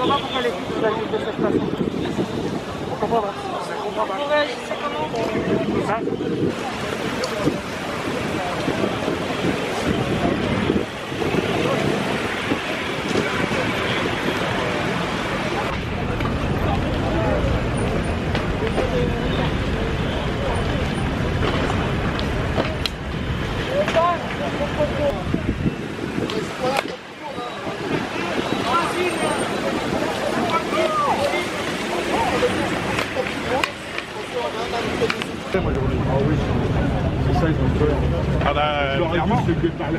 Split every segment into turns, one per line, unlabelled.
comprends pas pourquoi les filles agissent de cette façon. On comprend pas. On comprend pas.
Réagissez comment
Ça
Moi, j'aurais dit, ah oui, c'est ça, ils ont peur.
Ah bah, clairement.
que par la.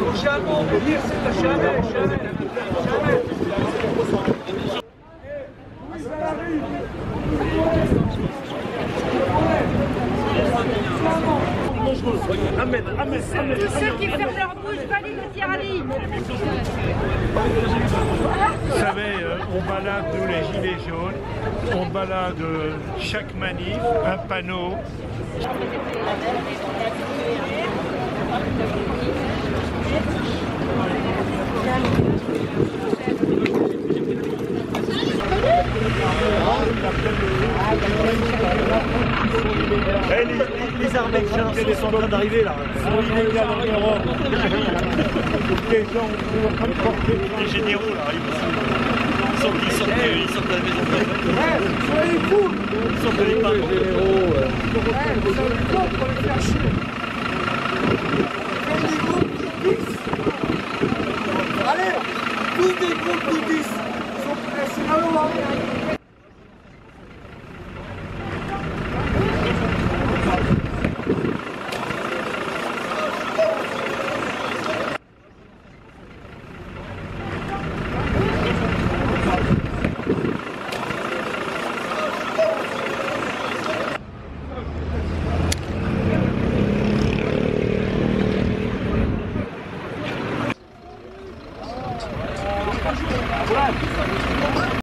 Tous ceux qui ferment bouche.
Vous savez, euh, on balade, les gilets jaunes, on balade euh, chaque manif, un panneau.
Eh, les, les, Arméniens ils sont en train d'arriver là.
sont en Europe. Les sont
généraux là. Ils sortent, ils de- ils de la maison
Soyez fous
Ils
le temps pour les chier. Tous des groupes de 10. Ils sont- C'est